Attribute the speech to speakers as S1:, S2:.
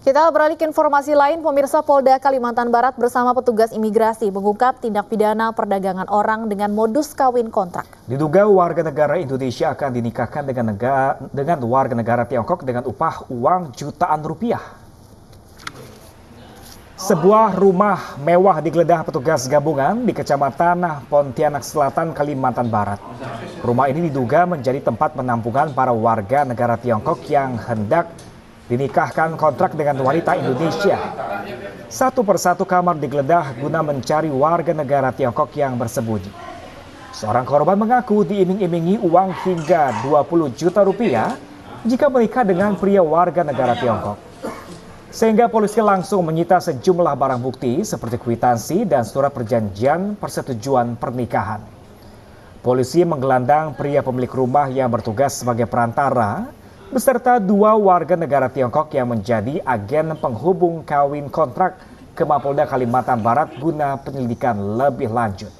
S1: Kita beralih ke informasi lain, pemirsa Polda Kalimantan Barat bersama petugas imigrasi mengungkap tindak pidana perdagangan orang dengan modus kawin kontrak.
S2: Diduga warga negara Indonesia akan dinikahkan dengan negara, dengan warga negara Tiongkok dengan upah uang jutaan rupiah. Sebuah rumah mewah digeledah petugas gabungan di Kecamatan Pontianak Selatan, Kalimantan Barat. Rumah ini diduga menjadi tempat penampungan para warga negara Tiongkok yang hendak dinikahkan kontrak dengan wanita Indonesia. Satu persatu kamar digeledah guna mencari warga negara Tiongkok yang bersembunyi. Seorang korban mengaku diiming-imingi uang hingga 20 juta rupiah jika menikah dengan pria warga negara Tiongkok. Sehingga polisi langsung menyita sejumlah barang bukti seperti kwitansi dan surat perjanjian persetujuan pernikahan. Polisi menggelandang pria pemilik rumah yang bertugas sebagai perantara beserta dua warga negara Tiongkok yang menjadi agen penghubung kawin kontrak ke Mapolda Kalimantan Barat guna penyelidikan lebih lanjut.